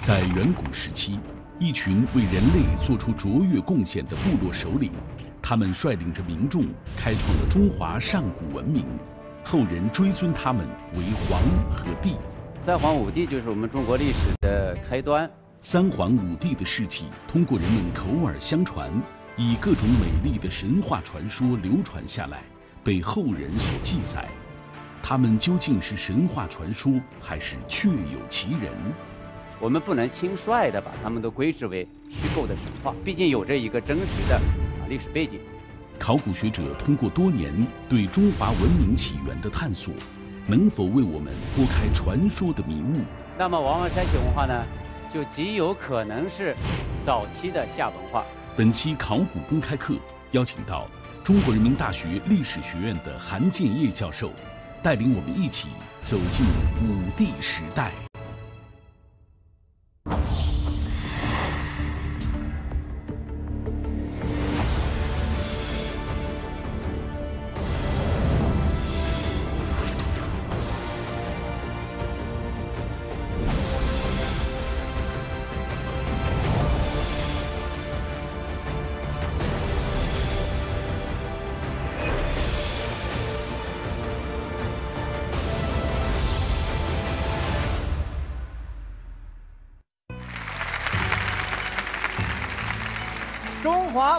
在远古时期，一群为人类做出卓越贡献的部落首领，他们率领着民众开创了中华上古文明，后人追尊他们为皇和帝。三皇五帝就是我们中国历史的开端。三皇五帝的事迹通过人们口耳相传，以各种美丽的神话传说流传下来，被后人所记载。他们究竟是神话传说，还是确有其人？我们不能轻率地把他们都归之为虚构的神话，毕竟有着一个真实的啊历史背景。考古学者通过多年对中华文明起源的探索，能否为我们拨开传说的迷雾？那么，王王三起文化呢，就极有可能是早期的夏文化。本期考古公开课邀请到中国人民大学历史学院的韩建业教授，带领我们一起走进五帝时代。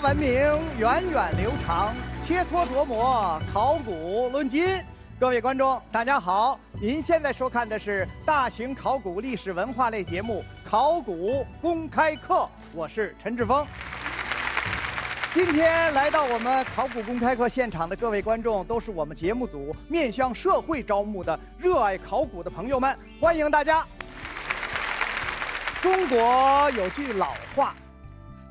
文明源远流长，切磋琢磨，考古论今。各位观众，大家好！您现在收看的是大型考古历史文化类节目《考古公开课》，我是陈志峰。今天来到我们考古公开课现场的各位观众，都是我们节目组面向社会招募的热爱考古的朋友们，欢迎大家。中国有句老话。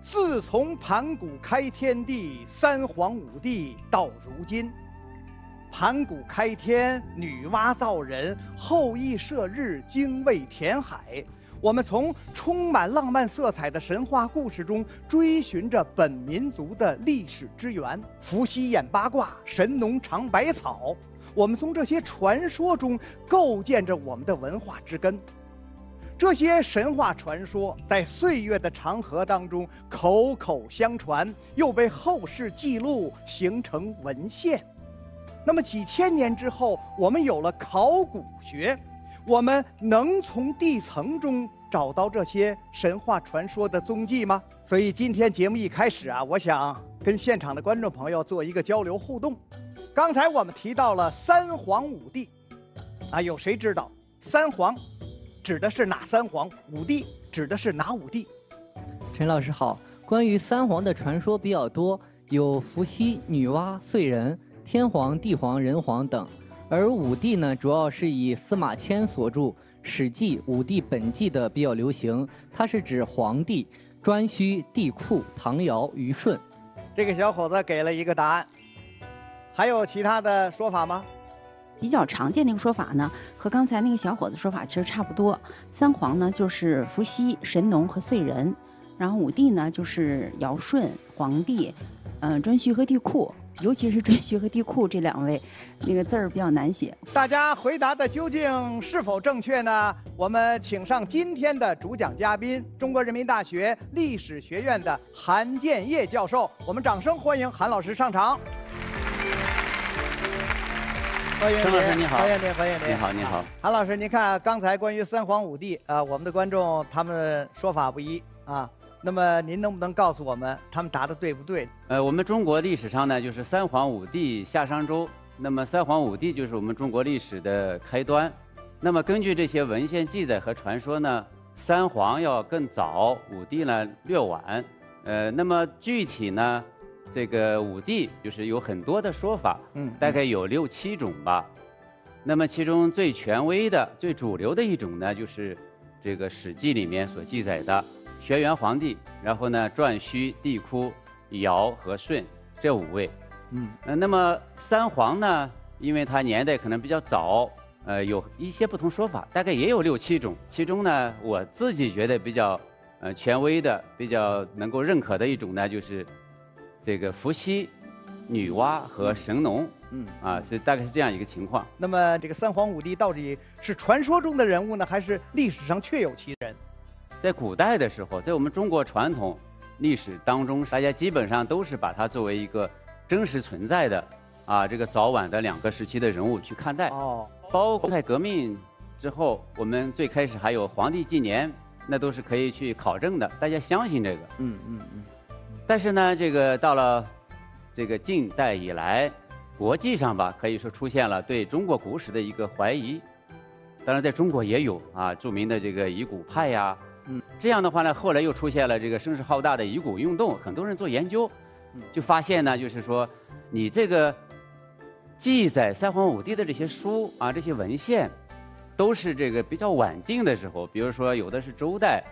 自从盘古开天地，三皇五帝到如今，盘古开天，女娲造人，后羿射日，精卫填海。我们从充满浪漫色彩的神话故事中追寻着本民族的历史之源。伏羲演八卦，神农尝百草。我们从这些传说中构建着我们的文化之根。这些神话传说在岁月的长河当中口口相传，又被后世记录形成文献。那么几千年之后，我们有了考古学，我们能从地层中找到这些神话传说的踪迹吗？所以今天节目一开始啊，我想跟现场的观众朋友做一个交流互动。刚才我们提到了三皇五帝，啊，有谁知道三皇？指的是哪三皇？五帝指的是哪五帝？陈老师好，关于三皇的传说比较多，有伏羲、女娲、燧人、天皇、地皇、人皇等。而五帝呢，主要是以司马迁所著《史记·五帝本纪》的比较流行，它是指黄帝、颛顼、帝喾、唐尧、虞舜。这个小伙子给了一个答案，还有其他的说法吗？比较常见的一个说法呢，和刚才那个小伙子说法其实差不多。三皇呢就是伏羲、神农和燧人，然后五帝呢就是尧舜、黄帝，嗯，颛顼和帝喾。尤其是颛顼和帝喾这两位，那个字儿比较难写。大家回答的究竟是否正确呢？我们请上今天的主讲嘉宾，中国人民大学历史学院的韩建业教授。我们掌声欢迎韩老师上场。欢迎陈老师你好，欢迎您，欢迎您。你好，你好，韩老师，您看刚才关于三皇五帝啊，我们的观众他们说法不一啊，那么您能不能告诉我们他们答的对不对？呃，我们中国历史上呢，就是三皇五帝夏商周，那么三皇五帝就是我们中国历史的开端。那么根据这些文献记载和传说呢，三皇要更早，五帝呢略晚。呃，那么具体呢？这个五帝就是有很多的说法，嗯，大概有六七种吧。那么其中最权威的、最主流的一种呢，就是这个《史记》里面所记载的轩辕皇帝，然后呢，颛顼、帝喾、尧和舜这五位。嗯，呃，那么三皇呢，因为它年代可能比较早，呃，有一些不同说法，大概也有六七种。其中呢，我自己觉得比较呃权威的、比较能够认可的一种呢，就是。这个伏羲，女娲和神农，嗯，啊，所以大概是这样一个情况。那么这个三皇五帝到底是传说中的人物呢，还是历史上确有其人？在古代的时候，在我们中国传统历史当中，大家基本上都是把它作为一个真实存在的啊，这个早晚的两个时期的人物去看待。哦，包括革命之后，我们最开始还有皇帝纪年，那都是可以去考证的，大家相信这个。嗯嗯嗯，但是呢，这个到了这个近代以来，国际上吧，可以说出现了对中国古史的一个怀疑。当然，在中国也有啊，著名的这个疑古派呀，嗯，这样的话呢，后来又出现了这个声势浩大的疑古运动，很多人做研究，就发现呢，就是说，你这个记载三皇五帝的这些书啊，这些文献，都是这个比较晚近的时候，比如说有的是周代。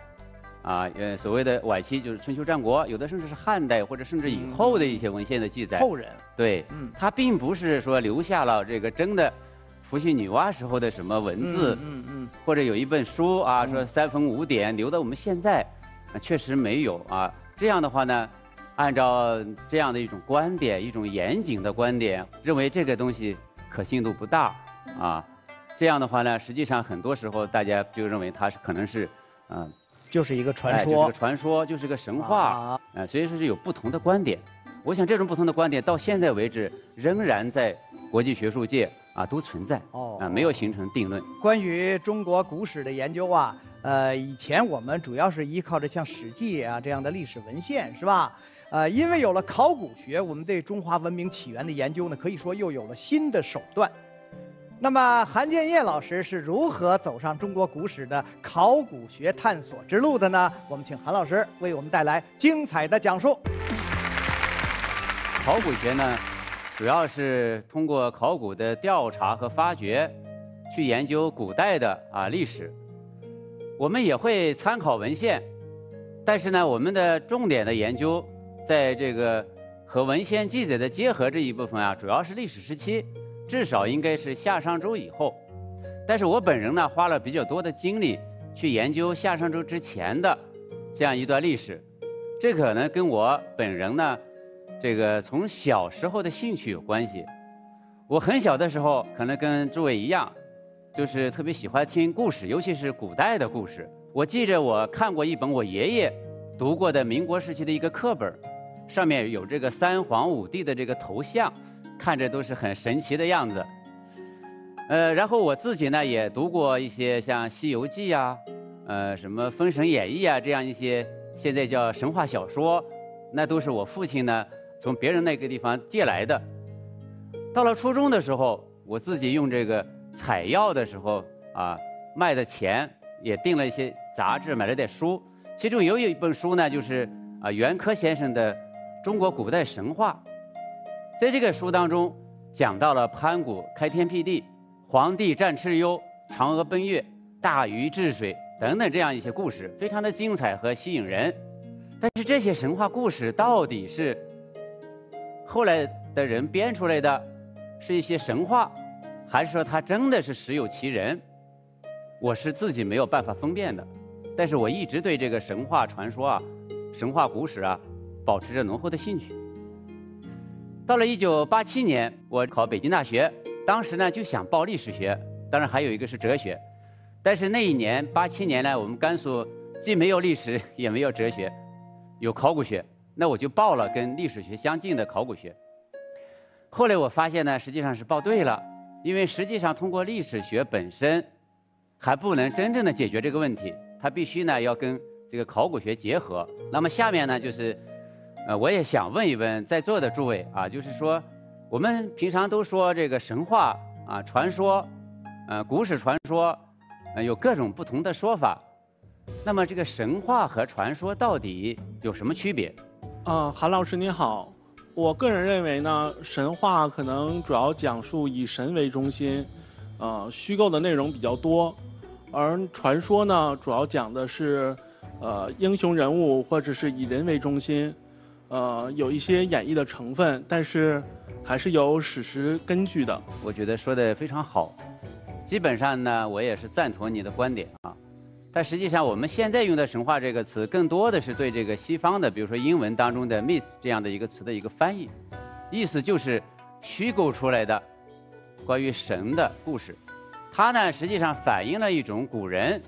啊，呃，所谓的晚期就是春秋战国，有的甚至是汉代或者甚至以后的一些文献的记载。后人，对，嗯，他并不是说留下了这个真的伏羲女娲时候的什么文字，嗯嗯，或者有一本书啊，说三分五典留到我们现在，确实没有啊。这样的话呢，按照这样的一种观点，一种严谨的观点，认为这个东西可信度不大啊。这样的话呢，实际上很多时候大家就认为它是可能是，嗯。就是一个传说，就是个传说，就是个神话，啊，所以说是有不同的观点。我想这种不同的观点到现在为止仍然在国际学术界啊都存在，哦，啊没有形成定论。关于中国古史的研究啊，呃，以前我们主要是依靠着像《史记》啊这样的历史文献，是吧？呃，因为有了考古学，我们对中华文明起源的研究呢，可以说又有了新的手段。那么韩建业老师是如何走上中国古史的考古学探索之路的呢？我们请韩老师为我们带来精彩的讲述。考古学呢，主要是通过考古的调查和发掘，去研究古代的啊历史。我们也会参考文献，但是呢，我们的重点的研究，在这个和文献记载的结合这一部分啊，主要是历史时期。至少应该是夏商周以后，但是我本人呢花了比较多的精力去研究夏商周之前的这样一段历史，这可能跟我本人呢这个从小时候的兴趣有关系。我很小的时候可能跟诸位一样，就是特别喜欢听故事，尤其是古代的故事。我记着我看过一本我爷爷读过的民国时期的一个课本，上面有这个三皇五帝的这个头像。看着都是很神奇的样子，呃，然后我自己呢也读过一些像《西游记》呀，呃，什么《封神演义》啊这样一些现在叫神话小说，那都是我父亲呢从别人那个地方借来的。到了初中的时候，我自己用这个采药的时候啊卖的钱也订了一些杂志，买了点书，其中有一本书呢就是啊袁科先生的《中国古代神话》。在这个书当中，讲到了盘古开天辟地、黄帝战蚩尤、嫦娥奔月、大禹治水等等这样一些故事，非常的精彩和吸引人。但是这些神话故事到底是后来的人编出来的，是一些神话，还是说它真的是实有其人？我是自己没有办法分辨的。但是我一直对这个神话传说啊、神话古史啊，保持着浓厚的兴趣。到了一九八七年，我考北京大学，当时呢就想报历史学，当然还有一个是哲学，但是那一年八七年呢，我们甘肃既没有历史，也没有哲学，有考古学，那我就报了跟历史学相近的考古学。后来我发现呢，实际上是报对了，因为实际上通过历史学本身，还不能真正的解决这个问题，它必须呢要跟这个考古学结合。那么下面呢就是。呃，我也想问一问在座的诸位啊，就是说，我们平常都说这个神话啊、传说，呃，古史传说，呃，有各种不同的说法。那么，这个神话和传说到底有什么区别？啊，韩老师您好，我个人认为呢，神话可能主要讲述以神为中心，呃，虚构的内容比较多，而传说呢，主要讲的是，呃，英雄人物或者是以人为中心。呃，有一些演绎的成分，但是还是有史实根据的。我觉得说的非常好，基本上呢，我也是赞同你的观点啊。但实际上，我们现在用的“神话”这个词，更多的是对这个西方的，比如说英文当中的 “myth” 这样的一个词的一个翻译。意思就是虚构出来的关于神的故事。它呢，实际上反映了一种古人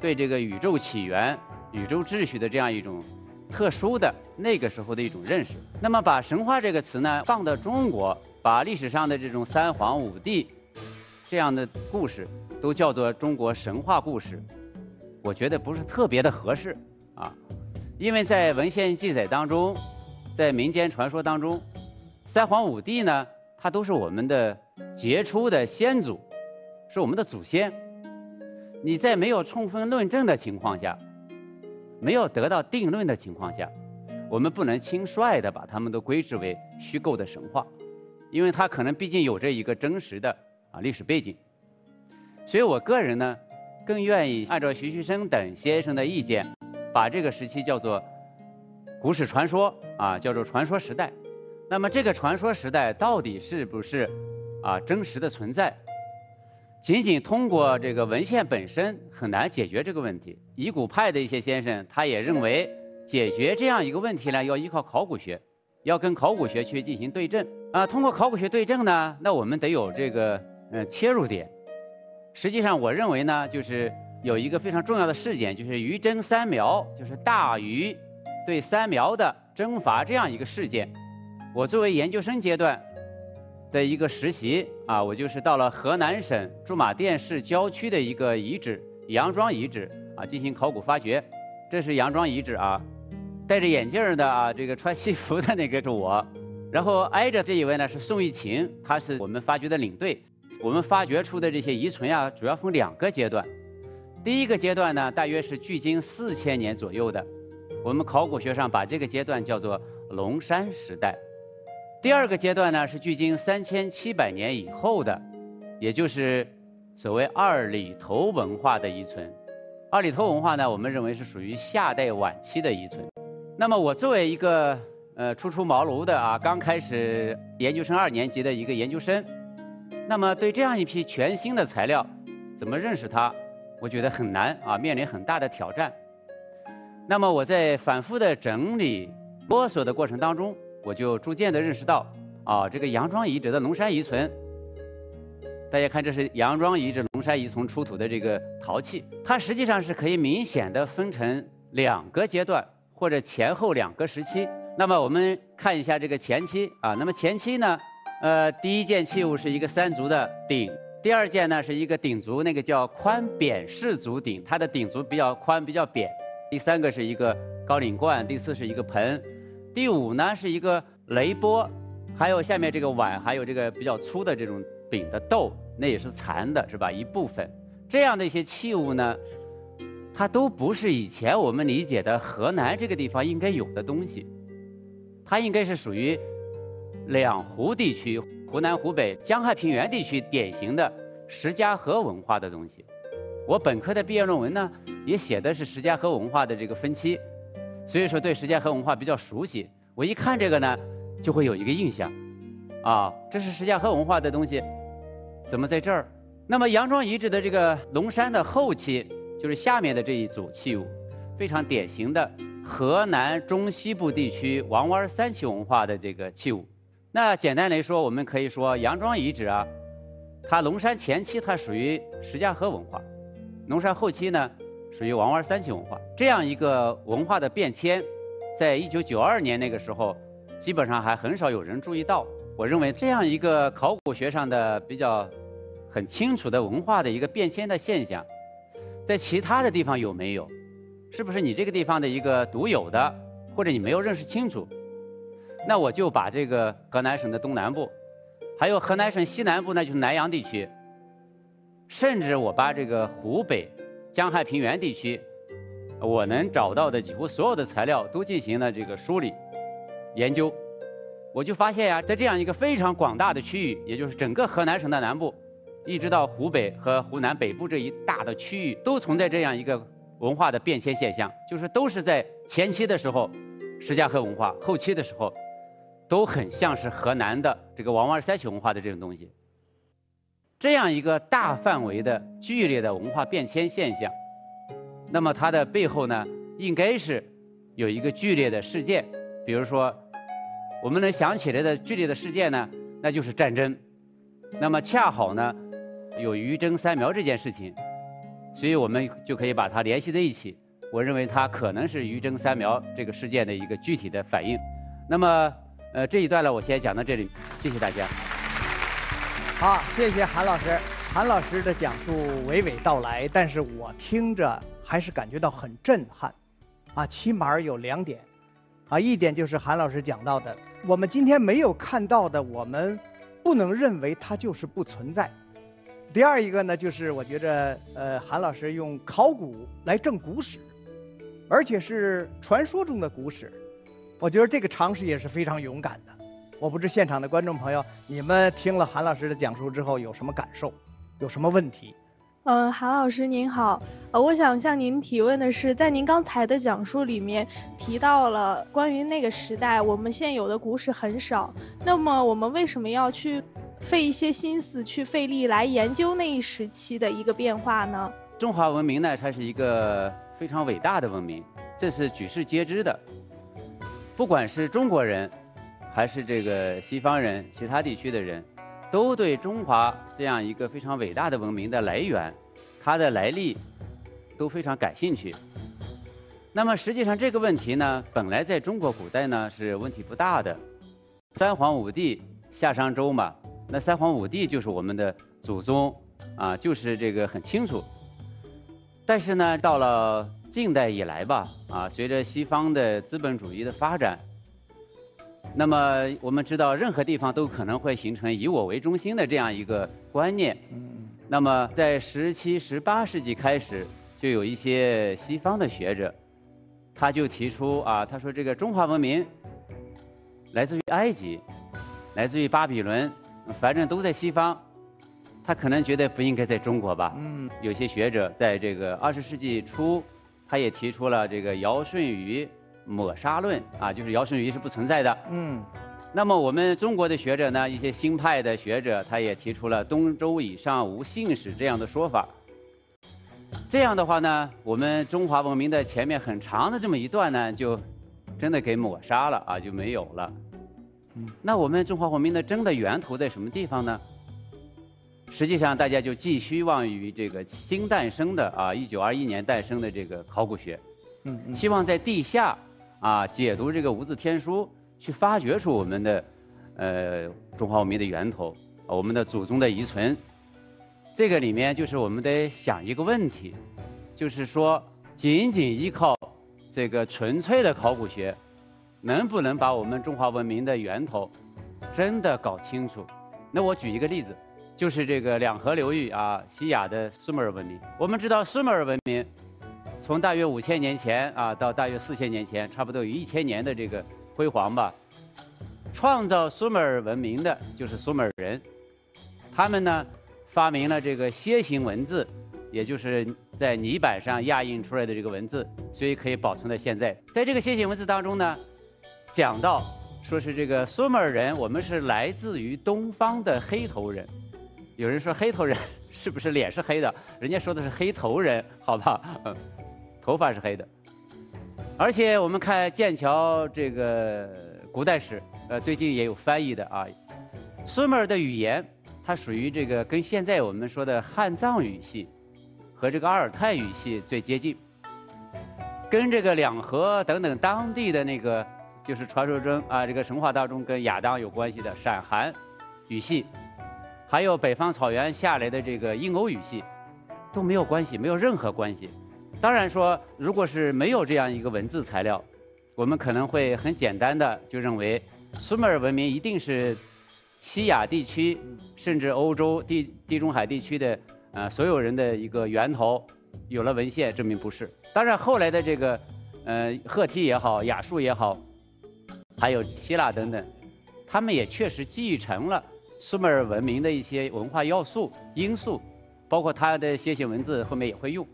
对这个宇宙起源、宇宙秩序的这样一种特殊的那个时候的一种认识。那么，把神话这个词呢放到中国，把历史上的这种三皇五帝这样的故事都叫做中国神话故事，我觉得不是特别的合适啊。因为在文献记载当中，在民间传说当中，三皇五帝呢，它都是我们的杰出的先祖。是我们的祖先。你在没有充分论证的情况下，没有得到定论的情况下，我们不能轻率的把他们都归置为虚构的神话，因为它可能毕竟有着一个真实的啊历史背景。所以我个人呢，更愿意按照徐旭生等先生的意见，把这个时期叫做古史传说啊，叫做传说时代。那么这个传说时代到底是不是啊真实的存在？仅仅通过这个文献本身很难解决这个问题。遗古派的一些先生，他也认为解决这样一个问题呢，要依靠考古学，要跟考古学去进行对证啊。通过考古学对证呢，那我们得有这个呃切入点。实际上，我认为呢，就是有一个非常重要的事件，就是鱼征三苗，就是大禹对三苗的征伐这样一个事件。我作为研究生阶段。的一个实习啊，我就是到了河南省驻马店市郊区的一个遗址杨庄遗址啊，进行考古发掘。这是杨庄遗址啊，戴着眼镜的啊，这个穿西服的那个是我，然后挨着这一位呢是宋玉琴，他是我们发掘的领队。我们发掘出的这些遗存呀，主要分两个阶段。第一个阶段呢，大约是距今四千年左右的，我们考古学上把这个阶段叫做龙山时代。第二个阶段呢，是距今三千七百年以后的，也就是所谓二里头文化的遗存。二里头文化呢，我们认为是属于夏代晚期的遗存。那么我作为一个呃初出茅庐的啊，刚开始研究生二年级的一个研究生，那么对这样一批全新的材料，怎么认识它，我觉得很难啊，面临很大的挑战。那么我在反复的整理摸索的过程当中。我就逐渐的认识到，啊，这个杨庄遗址的龙山遗存，大家看，这是杨庄遗址龙山遗存出土的这个陶器，它实际上是可以明显的分成两个阶段或者前后两个时期。那么我们看一下这个前期啊，那么前期呢，呃，第一件器物是一个三足的鼎，第二件呢是一个鼎足，那个叫宽扁式足鼎，它的鼎足比较宽比较扁。第三个是一个高领罐，第四是一个盆。第五呢是一个雷钵，还有下面这个碗，还有这个比较粗的这种饼的豆，那也是残的，是吧？一部分这样的一些器物呢，它都不是以前我们理解的河南这个地方应该有的东西，它应该是属于两湖地区、湖南、湖北、江汉平原地区典型的石家河文化的东西。我本科的毕业论文呢，也写的是石家河文化的这个分期。所以说对石家河文化比较熟悉，我一看这个呢，就会有一个印象，啊，这是石家河文化的东西，怎么在这儿？那么杨庄遗址的这个龙山的后期，就是下面的这一组器物，非常典型的河南中西部地区王湾三期文化的这个器物。那简单来说，我们可以说杨庄遗址啊，它龙山前期它属于石家河文化，龙山后期呢？属于王湾三期文化这样一个文化的变迁，在一九九二年那个时候，基本上还很少有人注意到。我认为这样一个考古学上的比较很清楚的文化的一个变迁的现象，在其他的地方有没有？是不是你这个地方的一个独有的，或者你没有认识清楚？那我就把这个河南省的东南部，还有河南省西南部，那就是南阳地区，甚至我把这个湖北。江汉平原地区，我能找到的几乎所有的材料都进行了这个梳理、研究，我就发现呀，在这样一个非常广大的区域，也就是整个河南省的南部，一直到湖北和湖南北部这一大的区域，都存在这样一个文化的变迁现象，就是都是在前期的时候，石家河文化；后期的时候，都很像是河南的这个王湾三旗文化的这种东西。这样一个大范围的剧烈的文化变迁现象，那么它的背后呢，应该是有一个剧烈的事件，比如说我们能想起来的剧烈的事件呢，那就是战争。那么恰好呢，有于征三苗这件事情，所以我们就可以把它联系在一起。我认为它可能是于征三苗这个事件的一个具体的反应。那么，呃，这一段呢，我先讲到这里，谢谢大家。好，谢谢韩老师。韩老师的讲述娓娓道来，但是我听着还是感觉到很震撼。啊，起码有两点。啊，一点就是韩老师讲到的，我们今天没有看到的，我们不能认为它就是不存在。第二一个呢，就是我觉着，呃，韩老师用考古来证古史，而且是传说中的古史，我觉得这个尝试也是非常勇敢的。我不知现场的观众朋友，你们听了韩老师的讲述之后有什么感受，有什么问题？嗯，韩老师您好，呃，我想向您提问的是，在您刚才的讲述里面提到了关于那个时代，我们现有的古史很少，那么我们为什么要去费一些心思去费力来研究那一时期的一个变化呢？中华文明呢，它是一个非常伟大的文明，这是举世皆知的，不管是中国人，还是这个西方人，其他地区的人。都对中华这样一个非常伟大的文明的来源，它的来历都非常感兴趣。那么实际上这个问题呢，本来在中国古代呢是问题不大的。三皇五帝夏商周嘛，那三皇五帝就是我们的祖宗啊，就是这个很清楚。但是呢，到了近代以来吧，啊，随着西方的资本主义的发展。那么我们知道，任何地方都可能会形成以我为中心的这样一个观念。那么在十七、十八世纪开始，就有一些西方的学者，他就提出啊，他说这个中华文明来自于埃及，来自于巴比伦，反正都在西方，他可能觉得不应该在中国吧。有些学者在这个二十世纪初，他也提出了这个尧舜禹。抹杀论啊，就是尧舜禹是不存在的。嗯，那么我们中国的学者呢，一些新派的学者，他也提出了东周以上无姓氏这样的说法。这样的话呢，我们中华文明的前面很长的这么一段呢，就真的给抹杀了啊，就没有了。嗯，那我们中华文明的真的源头在什么地方呢？实际上，大家就寄希望于这个新诞生的啊，一九二一年诞生的这个考古学。嗯，希望在地下。啊，解读这个无字天书，去发掘出我们的，呃，中华文明的源头，我们的祖宗的遗存。这个里面就是我们得想一个问题，就是说，仅仅依靠这个纯粹的考古学，能不能把我们中华文明的源头真的搞清楚？那我举一个例子，就是这个两河流域啊，西亚的苏美尔文明。我们知道苏美尔文明。从大约五千年前啊，到大约四千年前，差不多有一千年的这个辉煌吧。创造苏美尔文明的就是苏美尔人，他们呢发明了这个楔形文字，也就是在泥板上压印出来的这个文字，所以可以保存到现在。在这个楔形文字当中呢，讲到说是这个苏美尔人，我们是来自于东方的黑头人。有人说黑头人 是不是脸是黑的？人家说的是黑头人，好吧？嗯。头发是黑的，而且我们看剑桥这个古代史，呃，最近也有翻译的啊。苏美尔的语言，它属于这个跟现在我们说的汉藏语系和这个阿尔泰语系最接近，跟这个两河等等当地的那个就是传说中啊这个神话当中跟亚当有关系的闪寒语系，还有北方草原下来的这个印欧语系都没有关系，没有任何关系。当然说，如果是没有这样一个文字材料，我们可能会很简单的就认为苏美尔文明一定是西亚地区，甚至欧洲地地中海地区的呃所有人的一个源头。有了文献证明不是。当然后来的这个呃赫梯也好，亚述也好，还有希腊等等，他们也确实继承了苏美尔文明的一些文化要素因素，包括他的楔形文字后面也会用。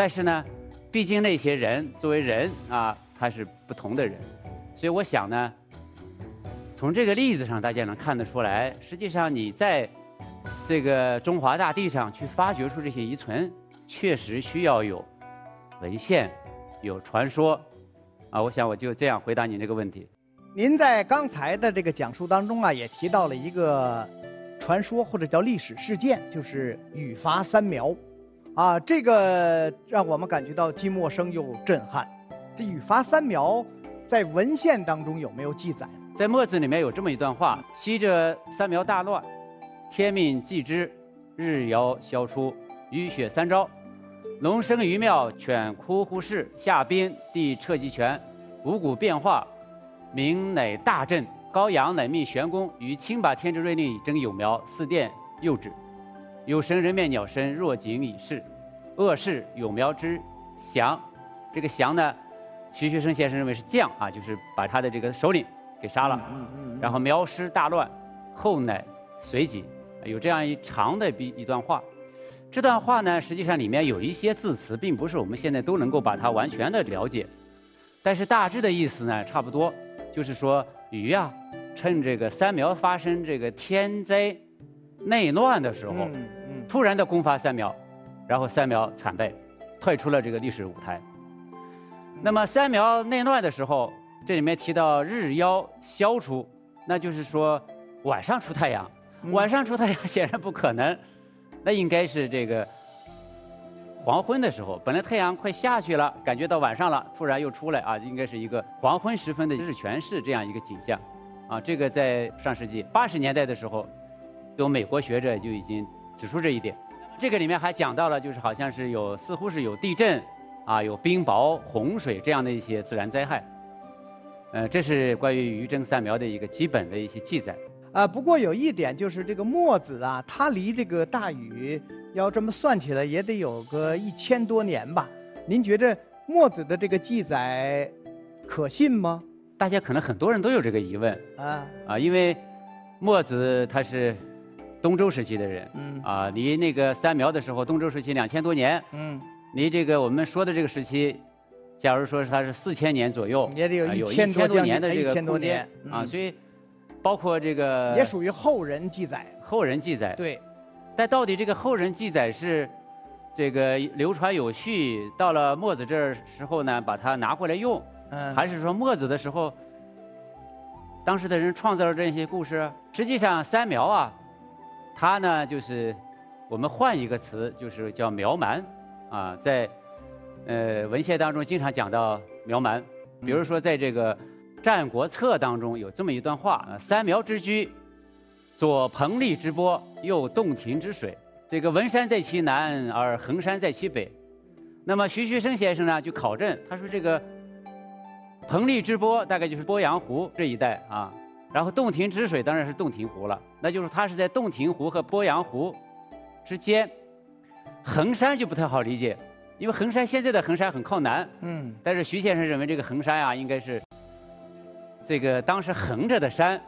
但是呢，毕竟那些人作为人啊，他是不同的人，所以我想呢，从这个例子上大家能看得出来，实际上你在这个中华大地上去发掘出这些遗存，确实需要有文献、有传说啊。我想我就这样回答你这个问题。您在刚才的这个讲述当中啊，也提到了一个传说或者叫历史事件，就是雨伐三苗，啊，这个让我们感觉到既陌生又震撼。这雨伐三苗在文献当中有没有记载？在墨子里面有这么一段话：昔者三苗大乱，天命既之，日爻消出，雨雪三朝，龙生于庙，犬哭乎市，下兵，地彻鸡泉，五谷变化。民乃大震，高阳乃命玄公于清拔天之瑞令以征有苗，四殿幼止，有神人面鸟身，若景以示，恶事有苗之降。这个降呢，徐学生先生认为是将啊，就是把他的这个首领给杀了。嗯嗯。然后苗师大乱，后乃随己，有这样一长的一一段话。这段话呢，实际上里面有一些字词，并不是我们现在都能够把它完全的了解，但是大致的意思呢，差不多。就是说，禹啊，趁这个三苗发生这个天灾、内乱的时候，突然的攻伐三苗，然后三苗惨败，退出了这个历史舞台。那么三苗内乱的时候，这里面提到日妖消除，那就是说晚上出太阳，晚上出太阳显然不可能，那应该是这个。黄昏的时候，本来太阳快下去了，感觉到晚上了，突然又出来啊，应该是一个黄昏时分的日全食这样一个景象，啊，这个在上世纪八十年代的时候，有美国学者就已经指出这一点。这个里面还讲到了，就是好像是有似乎是有地震，啊，有冰雹、洪水这样的一些自然灾害。呃，这是关于余征三苗的一个基本的一些记载。啊，不过有一点就是这个墨子啊，他离这个大禹。要这么算起来，也得有个一千多年吧？您觉着墨子的这个记载可信吗？大家可能很多人都有这个疑问啊啊，因为墨子他是东周时期的人，嗯。啊，离那个三苗的时候，东周时期两千多年，嗯，离这个我们说的这个时期，假如说是它是四千年左右，也得有一千多年的这个空间啊，所以包括这个也属于后人记载，后人记载。对。但到底这个后人记载是这个流传有序，到了墨子这儿时候呢，把它拿过来用，还是说墨子的时候，当时的人创造了这些故事？实际上，三苗啊，它呢就是我们换一个词，就是叫苗蛮啊，在呃文献当中经常讲到苗蛮，比如说在这个《战国策》当中有这么一段话：三苗之居。左彭蠡之波，右洞庭之水。这个文山在其南，而衡山在其北。那么徐徐生先生呢，就考证，他说这个彭蠡之波大概就是鄱阳湖这一带啊。然后洞庭之水当然是洞庭湖了，那就是它是在洞庭湖和鄱阳湖之间。衡山就不太好理解，因为衡山现在的衡山很靠南。嗯。但是徐先生认为这个衡山啊，应该是这个当时横着的山。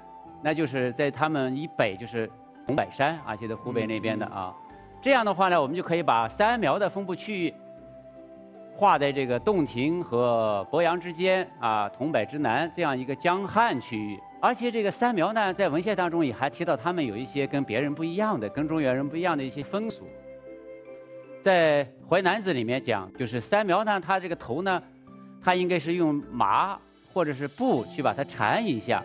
那就是在他们以北就是桐柏山啊，就在湖北那边的啊。这样的话呢，我们就可以把三苗的分布区域画在这个洞庭和鄱阳之间啊，桐柏之南这样一个江汉区域。而且这个三苗呢，在文献当中也还提到他们有一些跟别人不一样的、跟中原人不一样的一些风俗。在《淮南子》里面讲，就是三苗呢，它这个头呢，它应该是用麻或者是布去把它缠一下。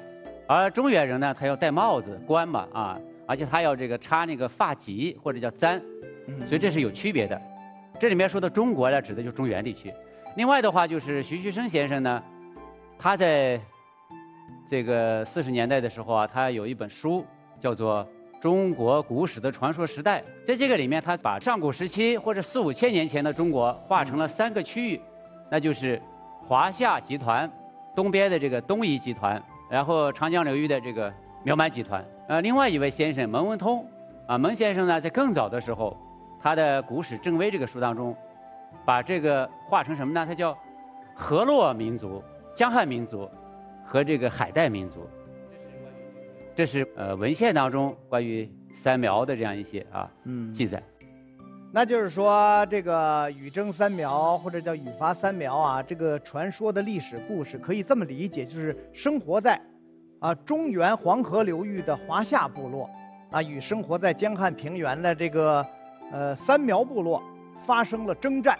而中原人呢，他要戴帽子冠嘛啊，而且他要这个插那个发髻或者叫簪，所以这是有区别的。这里面说的中国呢，指的就是中原地区。另外的话，就是徐旭生先生呢，他在这个四十年代的时候啊，他有一本书叫做《中国古史的传说时代》。在这个里面，他把上古时期或者四五千年前的中国划成了三个区域，那就是华夏集团东边的这个东夷集团。然后长江流域的这个苗蛮集团，呃，另外一位先生蒙文通，啊，蒙先生呢，在更早的时候，他的《古史正微》这个书当中，把这个划成什么呢？他叫河洛民族、江汉民族和这个海带民族。这是呃文献当中关于三苗的这样一些啊嗯记载。那就是说，这个禹征三苗或者叫禹伐三苗啊，这个传说的历史故事可以这么理解，就是生活在啊中原黄河流域的华夏部落啊与生活在江汉平原的这个呃三苗部落发生了征战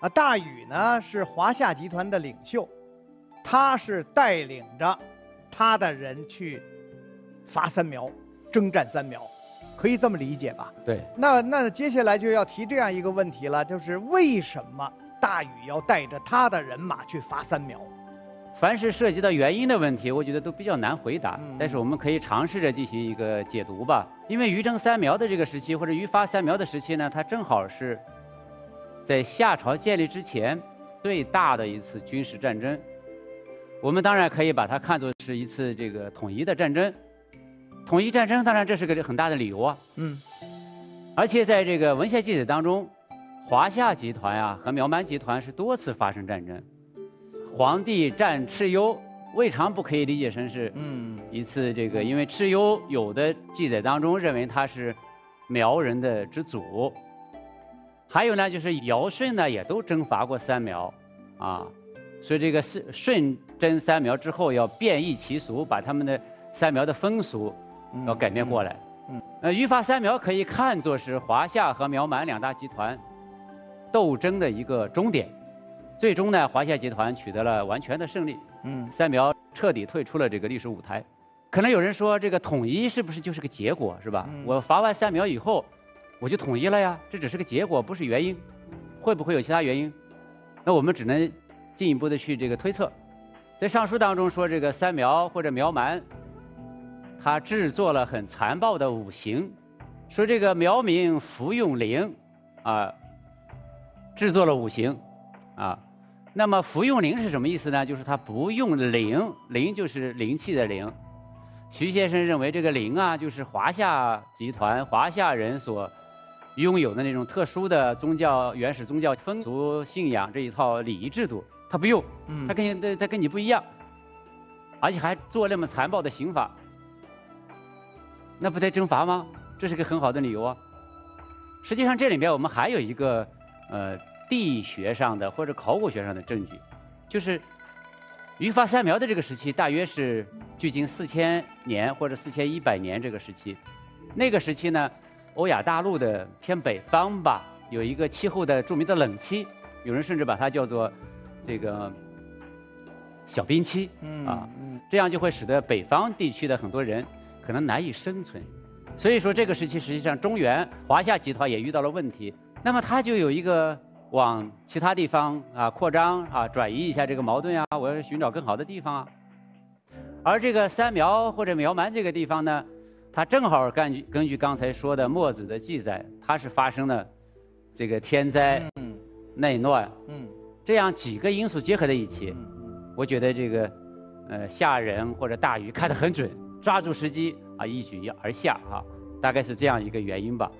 啊。大禹呢是华夏集团的领袖，他是带领着他的人去伐三苗，征战三苗，可以这么理解吧？对，那那接下来就要提这样一个问题了，就是为什么大禹要带着他的人马去伐三苗？凡是涉及到原因的问题，我觉得都比较难回答。嗯但是我们可以尝试着进行一个解读吧。因为于征三苗的这个时期，或者于伐三苗的时期呢，它正好是在夏朝建立之前最大的一次军事战争。我们当然可以把它看作是一次这个统一的战争。统一战争，当然这是个很大的理由啊。嗯而且在这个文献记载当中，华夏集团啊和苗蛮集团是多次发生战争。黄帝战蚩尤，未尝不可以理解成是嗯一次这个，因为蚩尤有的记载当中认为他是苗人的之祖，还有呢就是尧舜呢也都征伐过三苗，啊，所以这个舜舜征三苗之后要变异其俗，把他们的三苗的风俗要改变过来。嗯，呃，于发三苗可以看作是华夏和苗满两大集团斗争的一个终点。最终呢，华夏集团取得了完全的胜利，嗯三苗彻底退出了这个历史舞台。可能有人说，这个统一是不是就是个结果，是吧？嗯我伐完三苗以后，我就统一了呀，这只是个结果，不是原因。会不会有其他原因？那我们只能进一步的去这个推测。在上书当中说，这个三苗或者苗蛮，他制作了很残暴的五行，说这个苗民服用灵，啊，制作了五行，啊，那么服用灵是什么意思呢？就是他不用灵，灵就是灵气的灵。徐先生认为这个灵啊，就是华夏集团华夏人所拥有的那种特殊的宗教原始宗教风俗信仰这一套礼仪制度，他不用，嗯他跟你他跟你不一样，而且还做那么残暴的刑法，那不得征伐吗？这是个很好的理由啊。实际上这里面我们还有一个呃地学上的或者考古学上的证据，就是于发三苗的这个时期，大约是距今四千年或者四千一百年这个时期。那个时期呢，欧亚大陆的偏北方吧，有一个气候的著名的冷期，有人甚至把它叫做这个小冰期。嗯啊嗯这样就会使得北方地区的很多人可能难以生存。所以说，这个时期实际上中原华夏集团也遇到了问题，那么它就有一个往其他地方啊扩张啊转移一下这个矛盾啊，我要寻找更好的地方啊。而这个三苗或者苗蛮这个地方呢，它正好根据根据刚才说的墨子的记载，它是发生了这个天灾、嗯内乱嗯这样几个因素结合在一起，嗯我觉得这个，呃，下人或者大鱼看得很准，抓住时机啊，一举而下啊，大概是这样一个原因吧。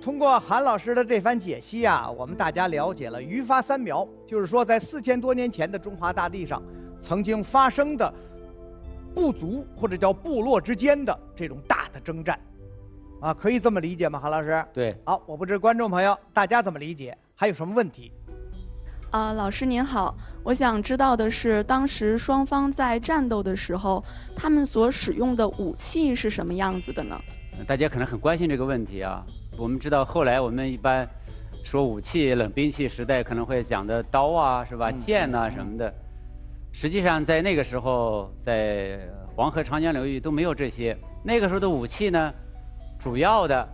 通过韩老师的这番解析啊，我们大家了解了鱼发三苗，就是说在四千多年前的中华大地上，曾经发生的部族或者叫部落之间的这种大的征战，啊，可以这么理解吗？韩老师？对，好，我不知观众朋友大家怎么理解，还有什么问题？啊、老师您好，我想知道的是，当时双方在战斗的时候，他们所使用的武器是什么样子的呢？大家可能很关心这个问题啊。我们知道后来我们一般说武器，冷兵器时代可能会讲的刀啊，是吧？嗯剑呐、什么的。实际上在那个时候，在黄河、长江流域都没有这些。那个时候的武器呢，主要的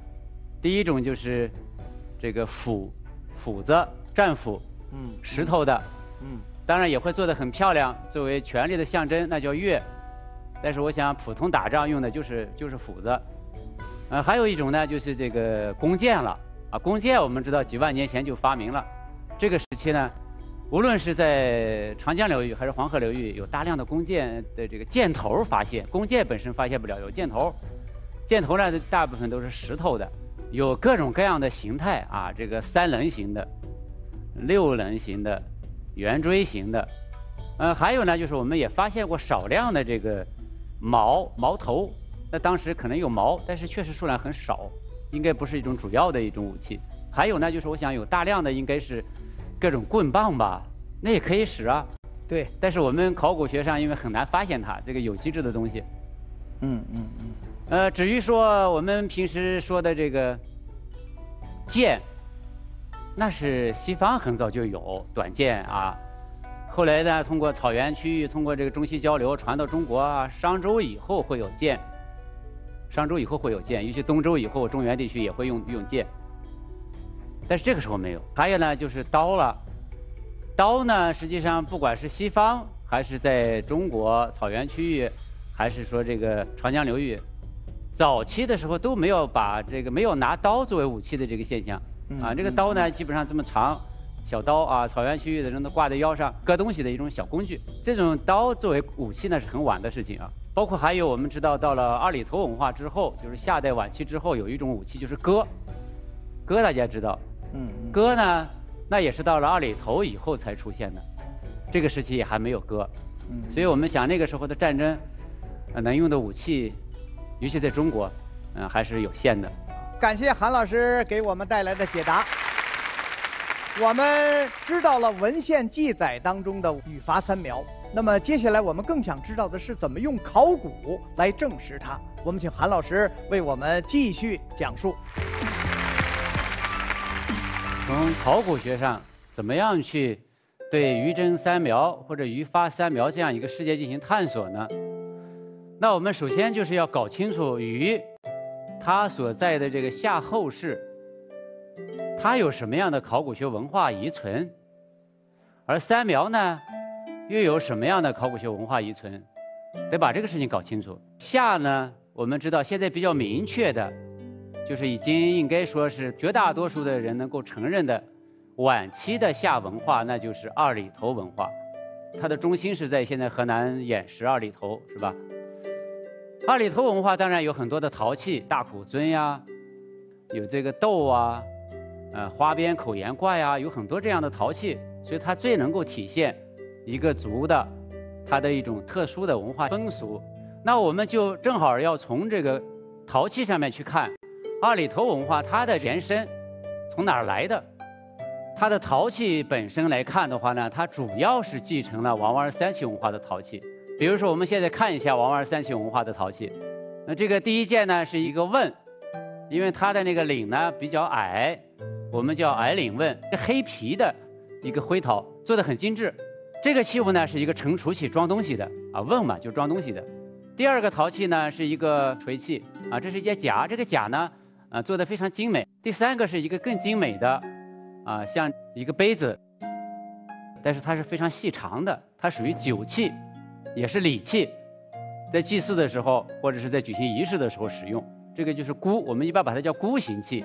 第一种就是这个斧、斧子、战斧，嗯石头的，嗯当然也会做得很漂亮，作为权力的象征，那叫钺。但是我想，普通打仗用的就是就是斧子。呃，还有一种呢，就是这个弓箭了啊。弓箭我们知道几万年前就发明了，这个时期呢，无论是在长江流域还是黄河流域，有大量的弓箭的这个箭头发现，弓箭本身发现不了，有箭头。箭头呢，大部分都是石头的，有各种各样的形态啊，这个三棱形的、六棱形的、圆锥形的，呃，还有呢，就是我们也发现过少量的这个矛矛头，那当时可能有矛，但是确实数量很少，应该不是一种主要的一种武器。还有呢，就是我想有大量的应该是各种棍棒吧，那也可以使啊。对，但是我们考古学上因为很难发现它这个有机质的东西，嗯嗯嗯呃，至于说我们平时说的这个剑，那是西方很早就有短剑啊，后来呢，通过草原区域，通过这个中西交流传到中国啊，商周以后会有剑。商周以后会有剑，尤其东周以后，中原地区也会用用剑。但是这个时候没有。还有呢，就是刀了。刀呢，实际上不管是西方还是在中国草原区域，还是说这个长江流域，早期的时候都没有把这个没有拿刀作为武器的这个现象。啊，这个刀呢，基本上这么长。小刀啊，草原区域的人都挂在腰上，割东西的一种小工具。这种刀作为武器呢，是很晚的事情啊。包括还有我们知道，到了二里头文化之后，就是夏代晚期之后，有一种武器就是戈。戈大家知道，嗯，戈呢，那也是到了二里头以后才出现的，这个时期也还没有戈。嗯，所以我们想那个时候的战争，能用的武器，尤其在中国，嗯，还是有限的。感谢韩老师给我们带来的解答。我们知道了文献记载当中的语伐三苗，那么接下来我们更想知道的是怎么用考古来证实它。我们请韩老师为我们继续讲述。从考古学上，怎么样去对于征三苗或者于发三苗这样一个事件进行探索呢？那我们首先就是要搞清楚禹他所在的这个夏后氏。它有什么样的考古学文化遗存？而三苗呢，又有什么样的考古学文化遗存？得把这个事情搞清楚。夏呢，我们知道现在比较明确的，就是已经应该说是绝大多数的人能够承认的晚期的夏文化，那就是二里头文化。它的中心是在现在河南偃师二里头，是吧？二里头文化当然有很多的陶器，大苦尊呀，有这个豆啊。呃，花边口沿怪呀，有很多这样的陶器，所以它最能够体现一个族的它的一种特殊的文化风俗。那我们就正好要从这个陶器上面去看二里头文化它的前身从哪儿来的。它的陶器本身来看的话呢，它主要是继承了王王三旗文化的陶器。比如说，我们现在看一下王二三旗文化的陶器。那这个第一件呢是一个问，因为它的那个领呢比较矮。我们叫矮领问，这黑皮的一个灰陶，做的很精致。这个器物呢是一个盛储器，装东西的啊，问嘛就装东西的。第二个陶器呢是一个锤器啊，这是一件甲，这个甲呢啊做的非常精美。第三个是一个更精美的啊，像一个杯子，但是它是非常细长的，它属于酒器，也是礼器，在祭祀的时候或者是在举行仪式的时候使用。这个就是箍，我们一般把它叫箍形器。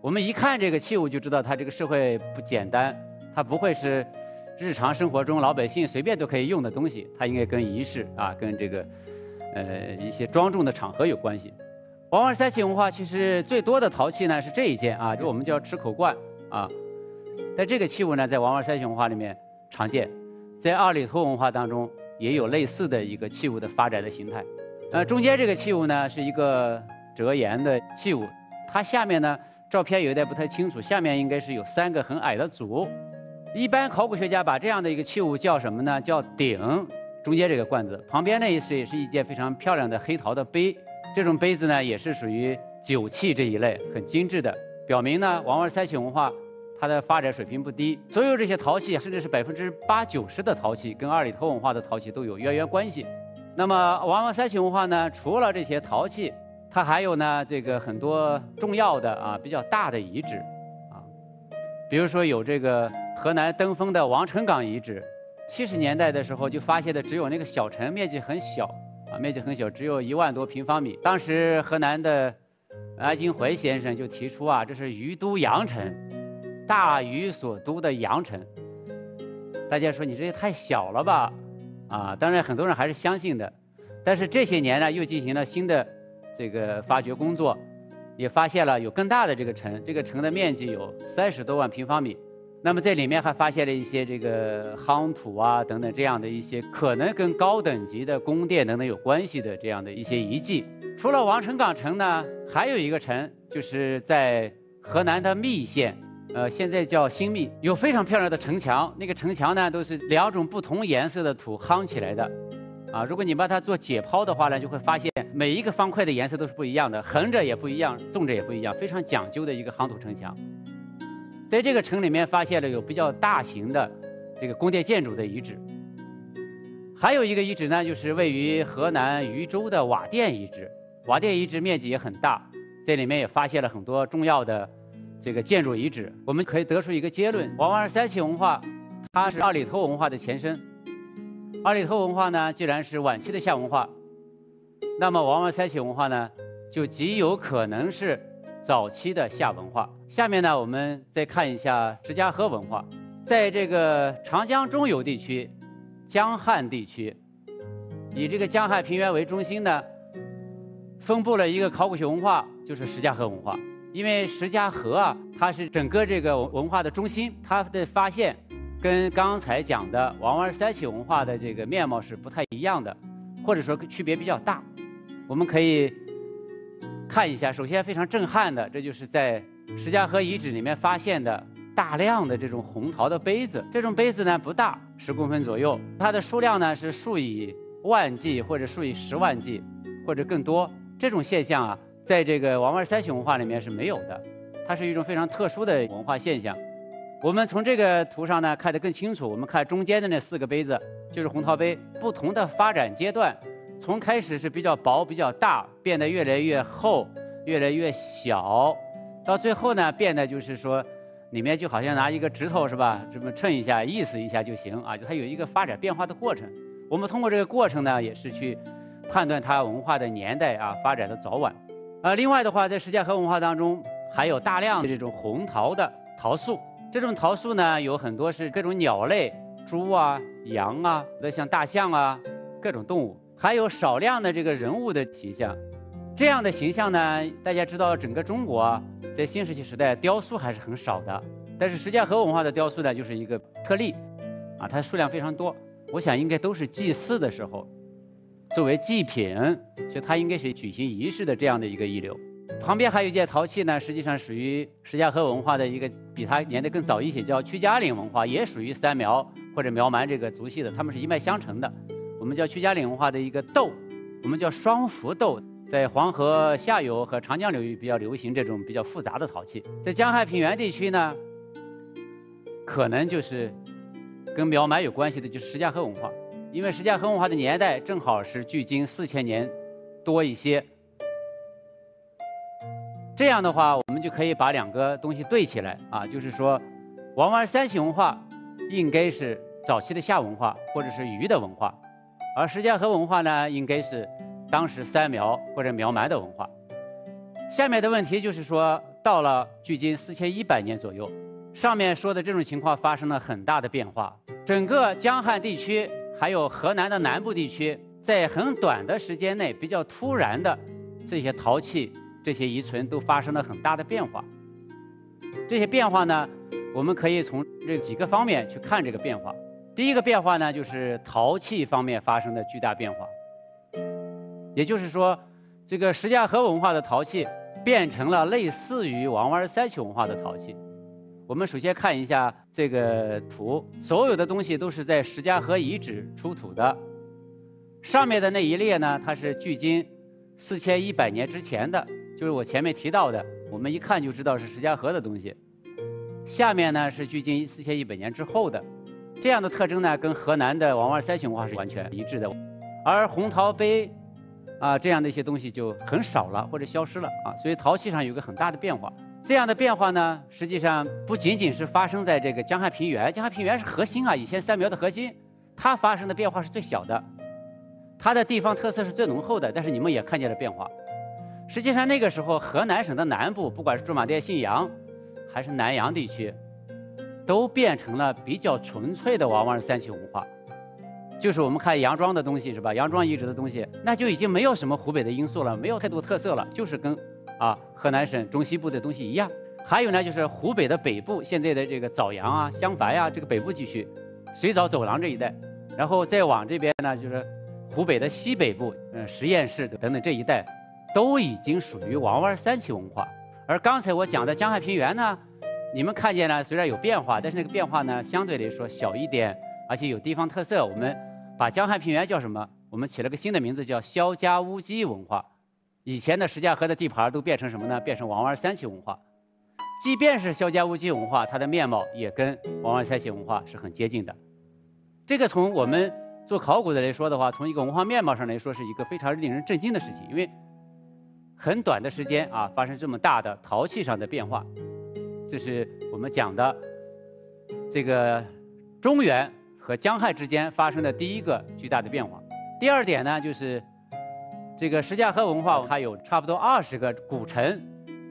我们一看这个器物就知道，它这个社会不简单，它不会是日常生活中老百姓随便都可以用的东西，它应该跟仪式啊，跟这个呃一些庄重的场合有关系。王王三器文化其实最多的陶器呢是这一件啊，就我们叫吃口罐啊。但这个器物呢，在王王三器文化里面常见，在二里头文化当中也有类似的一个器物的发展的形态。呃，中间这个器物呢是一个折颜的器物，它下面呢。照片有点不太清楚，下面应该是有三个很矮的组。一般考古学家把这样的一个器物叫什么呢？叫鼎。中间这个罐子，旁边呢也是也是一件非常漂亮的黑陶的杯。这种杯子呢也是属于酒器这一类，很精致的，表明呢王湾三器文化它的发展水平不低。所有这些陶器，甚至是百分之八九十的陶器，跟二里头文化的陶器都有渊源关系。那么王王三器文化呢，除了这些陶器。它还有呢，这个很多重要的啊，比较大的遗址，啊，比如说有这个河南登封的王城岗遗址，七十年代的时候就发现的只有那个小城，面积很小，啊，面积很小，只有一万多平方米。当时河南的安金怀先生就提出啊，这是于都阳城，大禹所都的阳城。大家说你这也太小了吧，啊，当然很多人还是相信的，但是这些年呢，又进行了新的。这个发掘工作也发现了有更大的这个城，这个城的面积有三十多万平方米。那么在里面还发现了一些这个夯土啊等等这样的一些可能跟高等级的宫殿等等有关系的这样的一些遗迹。除了王城岗城呢，还有一个城就是在河南的密县，呃，现在叫新密，有非常漂亮的城墙。那个城墙呢都是两种不同颜色的土夯起来的。啊，如果你把它做解剖的话呢，就会发现每一个方块的颜色都是不一样的，横着也不一样，纵着也不一样，非常讲究的一个夯土城墙。在这个城里面发现了有比较大型的这个宫殿建筑的遗址，还有一个遗址呢，就是位于河南禹州的瓦店遗址。瓦店遗址面积也很大，这里面也发现了很多重要的这个建筑遗址。我们可以得出一个结论：王湾三起文化，它是二里头文化的前身。二里头文化呢，既然是晚期的夏文化，那么王湾三起文化呢，就极有可能是早期的夏文化。下面呢，我们再看一下石家河文化，在这个长江中游地区、江汉地区，以这个江汉平原为中心呢。分布了一个考古学文化，就是石家河文化。因为石家河啊，它是整个这个文化的中心，它的发现跟刚才讲的王湾三起文化的这个面貌是不太一样的，或者说区别比较大。我们可以看一下，首先非常震撼的，这就是在石家河遗址里面发现的大量的这种红陶的杯子。这种杯子呢不大，十公分左右，它的数量呢是数以万计或者数以十万计或者更多。这种现象啊，在这个王湾三起文化里面是没有的，它是一种非常特殊的文化现象。我们从这个图上呢看得更清楚。我们看中间的那四个杯子，就是红陶杯。不同的发展阶段，从开始是比较薄、比较大，变得越来越厚、越来越小，到最后呢，变得就是说，里面就好像拿一个指头是吧，这么称一下、意思一下就行啊，就它有一个发展变化的过程。我们通过这个过程呢，也是去。判断它文化的年代啊，发展的早晚，啊，另外的话，在石家河文化当中，还有大量的这种红陶的陶塑。这种陶塑呢，有很多是各种鸟类，猪啊、羊啊，那像大象啊，各种动物，还有少量的这个人物的形象。这样的形象呢，大家知道，整个中国在新石器时代雕塑还是很少的，但是石家河文化的雕塑呢，就是一个特例，啊，它数量非常多。我想应该都是祭祀的时候。作为祭品，所以它应该是举行仪式的这样的一个遗留。旁边还有一件陶器呢，实际上属于石家河文化的一个，比它年代更早一些，叫屈家岭文化，也属于三苗或者苗蛮这个族系的，他们是一脉相承的。我们叫屈家岭文化的一个豆，我们叫双福豆，在黄河下游和长江流域比较流行这种比较复杂的陶器。在江汉平原地区呢，可能就是跟苗蛮有关系的，就是石家河文化。因为石家河文化的年代正好是距今四千年多一些，这样的话，我们就可以把两个东西对起来啊，就是说，王湾三起文化应该是早期的夏文化或者是虞的文化，而石家河文化呢，应该是当时三苗或者苗蛮的文化。下面的问题就是说，到了距今四千一百年左右，上面说的这种情况发生了很大的变化，整个江汉地区。还有河南的南部地区，在很短的时间内，比较突然的，这些陶器、这些遗存都发生了很大的变化。这些变化呢，我们可以从这几个方面去看这个变化。第一个变化呢，就是陶器方面发生的巨大变化。也就是说，这个石家河文化的陶器变成了类似于王湾三起文化的陶器。我们首先看一下这个图，所有的东西都是在石家河遗址出土的。上面的那一列呢，它是距今四千一百年之前的，就是我前面提到的，我们一看就知道是石家河的东西。下面呢是距今四千一百年之后的，这样的特征呢，跟河南的王湾三情文化是完全一致的。而红陶杯啊这样的一些东西就很少了或者消失了啊，所以陶器上有个很大的变化。这样的变化呢，实际上不仅仅是发生在这个江汉平原，江汉平原是核心啊，以前三苗的核心，它发生的变化是最小的，它的地方特色是最浓厚的，但是你们也看见了变化。实际上那个时候，河南省的南部，不管是驻马店信阳，还是南阳地区，都变成了比较纯粹的王湾三秦文化，就是我们看杨庄的东西是吧？杨庄遗址的东西，那就已经没有什么湖北的因素了，没有太多特色了，就是跟。啊，河南省中西部的东西一样，还有呢，就是湖北的北部，现在的这个枣阳啊、襄樊呀，这个北部地区，水枣走廊这一带，然后再往这边呢，就是湖北的西北部，嗯，十堰市等等这一带，都已经属于王湾三期文化。而刚才我讲的江汉平原呢，你们看见呢，虽然有变化，但是那个变化呢，相对来说小一点，而且有地方特色。我们把江汉平原叫什么？我们起了个新的名字，叫萧家乌鸡文化。以前的石家河的地盘都变成什么呢？变成王湾三期文化。即便是萧家屋基文化，它的面貌也跟王湾三期文化是很接近的。这个从我们做考古的来说的话，从一个文化面貌上来说，是一个非常令人震惊的事情，因为很短的时间啊，发生这么大的陶器上的变化，这是我们讲的这个中原和江汉之间发生的第一个巨大的变化。第二点呢，就是这个石家河文化，它有差不多二十个古城，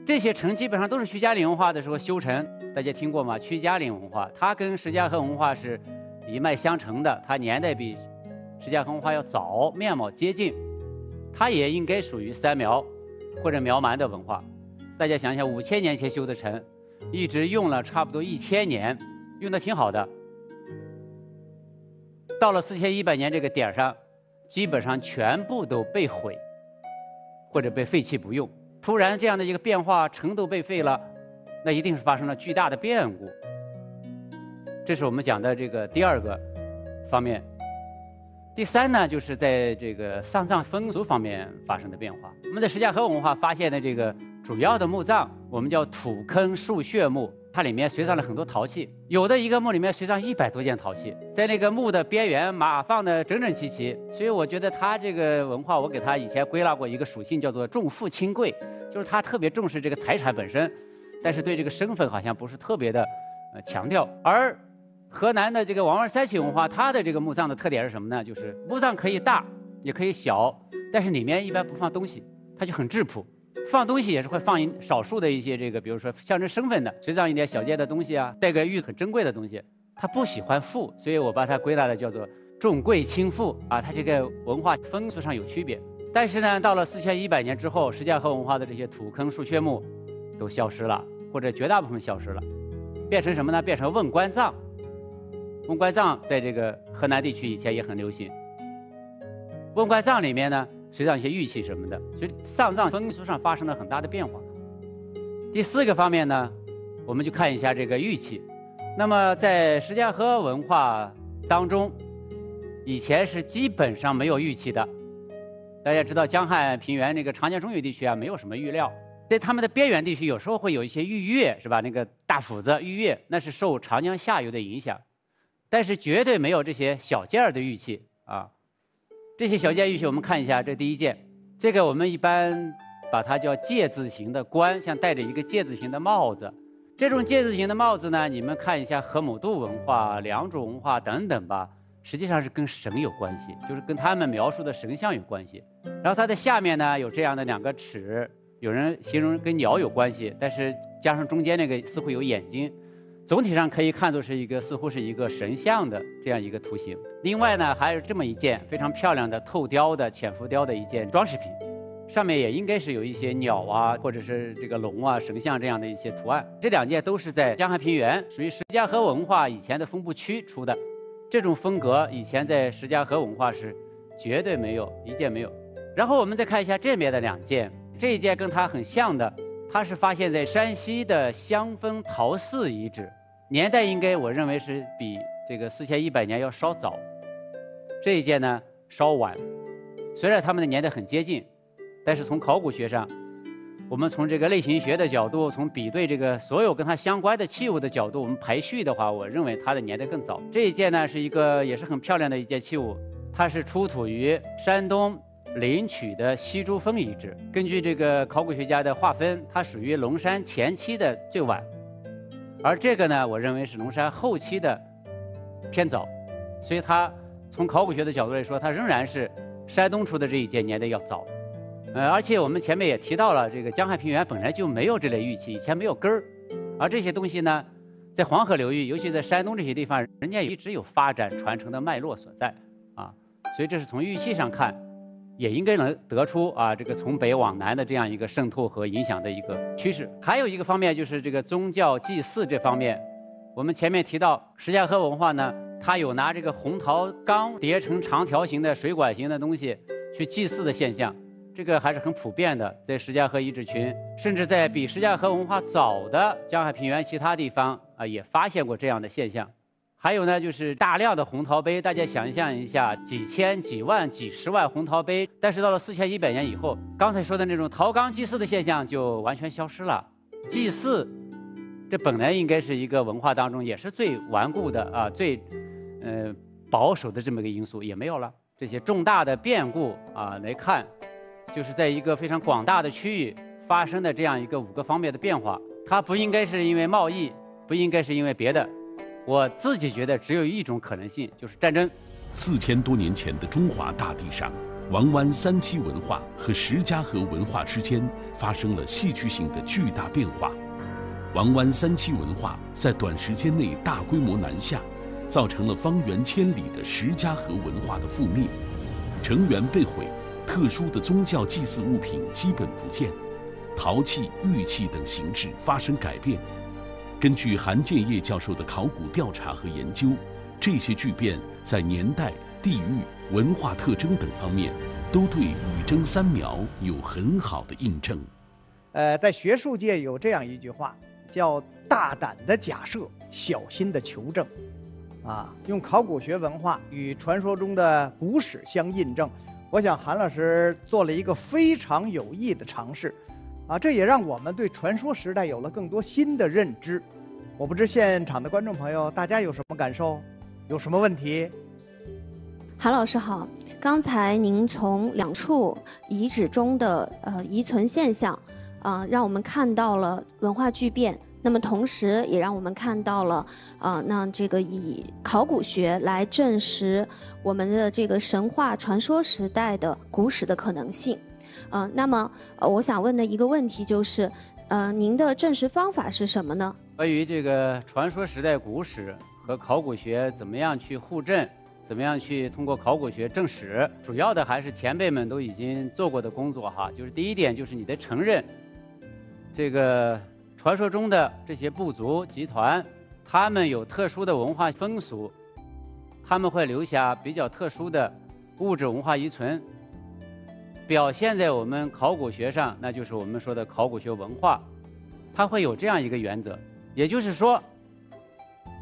这些城基本上都是屈家岭文化的时候修成。大家听过吗？屈家岭文化，它跟石家河文化是一脉相承的，它年代比石家河文化要早，面貌接近，它也应该属于三苗或者苗蛮的文化。大家想想，五千年前修的城，一直用了差不多一千年，用的挺好的，到了四千一百年这个点儿上。基本上全部都被毁，或者被废弃不用。突然这样的一个变化，城都被废了，那一定是发生了巨大的变故。这是我们讲的这个第二个方面。第三呢，就是在这个丧葬风俗方面发生的变化。我们在石家河文化发现的这个主要的墓葬，我们叫土坑竖穴墓。它里面随葬了很多陶器，有的一个墓里面随葬一百多件陶器，在那个墓的边缘码放的整整齐齐。所以我觉得它这个文化，我给它以前归纳过一个属性，叫做重富轻贵，就是它特别重视这个财产本身，但是对这个身份好像不是特别的呃强调。而河南的这个王二三起文化，它的这个墓葬的特点是什么呢？就是墓葬可以大，也可以小，但是里面一般不放东西，它就很质朴。放东西也是会放一少数的一些这个，比如说象征身份的，随葬一点小件的东西啊，带个玉很珍贵的东西。他不喜欢富，所以我把它归纳的叫做重贵轻富啊。它这个文化风俗上有区别。但是呢，到了四千一百年之后，石家河文化的这些土坑竖穴墓都消失了，或者绝大部分消失了，变成什么呢？变成瓮棺葬。瓮棺葬在这个河南地区以前也很流行。瓮棺葬里面呢？随葬一些玉器什么的，所以丧葬风俗上发生了很大的变化。第四个方面呢，我们就看一下这个玉器。那么在石家河文化当中，以前是基本上没有玉器的。大家知道江汉平原那个长江中游地区啊，没有什么玉料。在他们的边缘地区，有时候会有一些玉钺，是吧？那个大斧子、玉钺，那是受长江下游的影响，但是绝对没有这些小件儿的玉器啊。这些小件玉器，我们看一下。这第一件，这个我们一般把它叫戒字形的冠，像戴着一个戒字形的帽子。这种戒字形的帽子呢，你们看一下河姆渡文化、良渚文化等等吧，实际上是跟神有关系，就是跟他们描述的神像有关系。然后它的下面呢有这样的两个齿，有人形容跟鸟有关系，但是加上中间那个似乎有眼睛。总体上可以看作是一个似乎是一个神像的这样一个图形。另外呢，还有这么一件非常漂亮的透雕的浅浮雕的一件装饰品，上面也应该是有一些鸟啊，或者是这个龙啊、神像这样的一些图案。这两件都是在江汉平原，属于石家河文化以前的分布区出的。这种风格以前在石家河文化是绝对没有一件没有。然后我们再看一下这边的两件，这一件跟它很像的，它是发现在山西的香峰陶寺遗址。年代应该我认为是比这个四千一百年要稍早，这一件呢稍晚。虽然它们的年代很接近，但是从考古学上，我们从这个类型学的角度，从比对这个所有跟它相关的器物的角度，我们排序的话，我认为它的年代更早。这一件呢是一个也是很漂亮的一件器物，它是出土于山东临朐的西珠峰遗址。根据这个考古学家的划分，它属于龙山前期的最晚。而这个呢，我认为是龙山后期的偏早，所以它从考古学的角度来说，它仍然是山东出的这一件年代要早。呃，而且我们前面也提到了，这个江汉平原本来就没有这类玉器，以前没有根儿，而这些东西呢，在黄河流域，尤其在山东这些地方，人家一直有发展传承的脉络所在啊，所以这是从玉器上看。也应该能得出啊，这个从北往南的这样一个渗透和影响的一个趋势。还有一个方面就是这个宗教祭祀这方面，我们前面提到石家河文化呢，它有拿这个红陶缸叠成长条形的水管形的东西去祭祀的现象，这个还是很普遍的，在石家河遗址群，甚至在比石家河文化早的江汉平原其他地方啊，也发现过这样的现象。还有呢，就是大量的红陶杯，大家想象一下，几千、几万、几十万红陶杯，但是到了四千一百年以后，刚才说的那种陶缸祭祀的现象就完全消失了。祭祀，这本来应该是一个文化当中也是最顽固的啊，最，呃，保守的这么一个因素也没有了。这些重大的变故啊来看，就是在一个非常广大的区域发生的这样一个五个方面的变化，它不应该是因为贸易，不应该是因为别的。我自己觉得只有一种可能性，就是战争。四千多年前的中华大地上，王湾三七文化和石家河文化之间发生了戏剧性的巨大变化。王湾三七文化在短时间内大规模南下，造成了方圆千里的石家河文化的覆灭，城垣被毁，特殊的宗教祭祀物品基本不见，陶器、玉器等形制发生改变。根据韩建业教授的考古调查和研究，这些巨变在年代、地域、文化特征等方面，都对宇征三苗有很好的印证。呃，在学术界有这样一句话，叫“大胆的假设，小心的求证”，啊，用考古学文化与传说中的古史相印证。我想韩老师做了一个非常有益的尝试。啊，这也让我们对传说时代有了更多新的认知。我不知现场的观众朋友大家有什么感受，有什么问题？韩老师好，刚才您从两处遗址中的呃遗存现象，啊，让我们看到了文化巨变。那么同时也让我们看到了，啊，那这个以考古学来证实我们的这个神话传说时代的古史的可能性。嗯，那么呃，我想问的一个问题就是，呃，您的证实方法是什么呢？关于这个传说时代古史和考古学怎么样去互证，怎么样去通过考古学证实，主要的还是前辈们都已经做过的工作哈。就是第一点，就是你得承认，这个传说中的这些部族集团，他们有特殊的文化风俗，他们会留下比较特殊的物质文化遗存。表现在我们考古学上，那就是我们说的考古学文化，它会有这样一个原则，也就是说，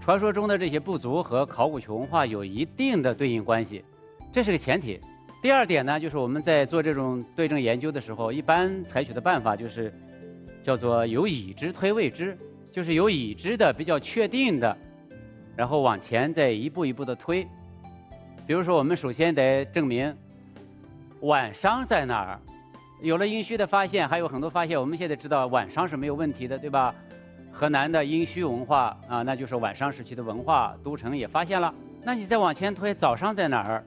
传说中的这些部族和考古学文化有一定的对应关系，这是个前提。第二点呢，就是我们在做这种对证研究的时候，一般采取的办法就是叫做由已知推未知，就是有已知的比较确定的，然后往前再一步一步的推。比如说，我们首先得证明。晚商在哪儿？有了殷墟的发现，还有很多发现。我们现在知道晚商是没有问题的，对吧？河南的殷墟文化啊，那就是晚商时期的文化。都城也发现了。那你再往前推，早商在哪儿？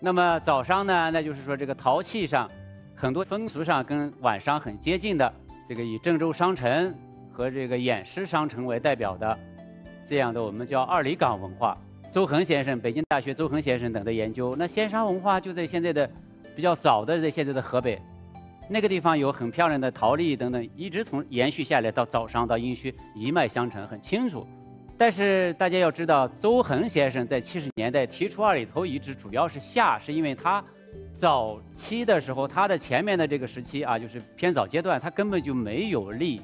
那么早商呢？那就是说这个陶器上，很多风俗上跟晚商很接近的，这个以郑州商城和这个偃师商城为代表的，这样的我们叫二里岗文化。周恒先生，北京大学周恒先生等的研究，那先商文化就在现在的。比较早的在现在的河北，那个地方有很漂亮的陶丽等等，一直从延续下来到早上到殷墟，一脉相承，很清楚。但是大家要知道，邹恒先生在七十年代提出二里头遗址，主要是夏，是因为他早期的时候，他的前面的这个时期啊，就是偏早阶段，他根本就没有力，